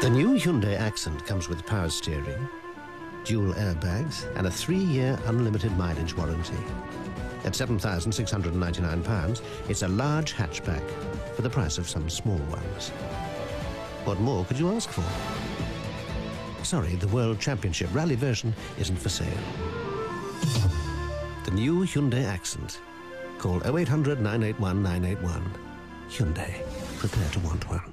The new Hyundai Accent comes with power steering, dual airbags, and a three-year unlimited mileage warranty. At £7,699, it's a large hatchback for the price of some small ones. What more could you ask for? Sorry, the World Championship Rally version isn't for sale. The new Hyundai Accent. Call 0800 981 981. Hyundai. Prepare to want one.